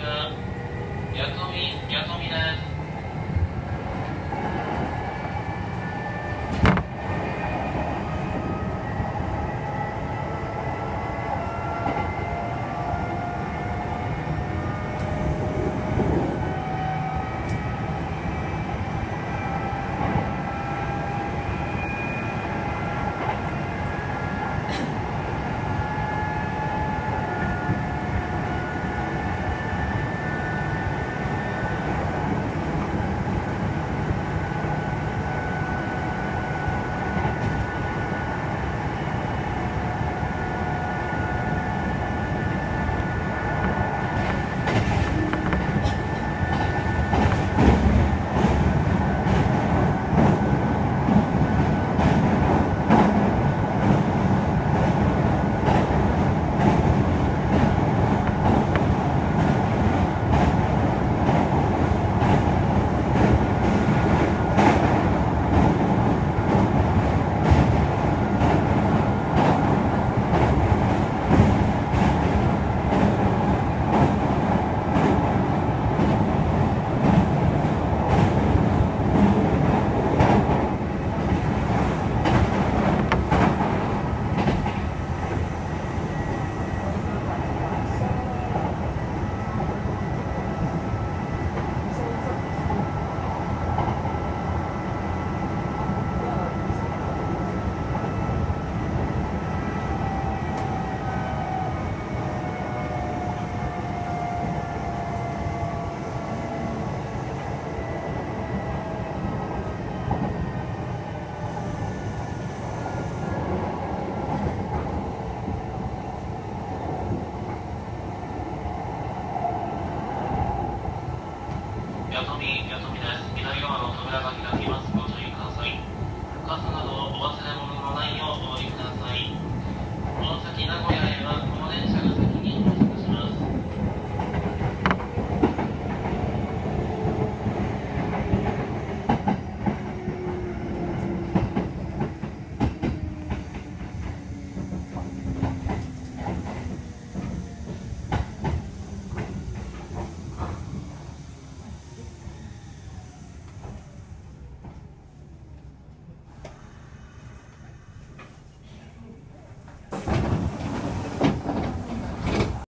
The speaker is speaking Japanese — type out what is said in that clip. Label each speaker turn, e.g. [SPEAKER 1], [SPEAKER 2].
[SPEAKER 1] が八富八富です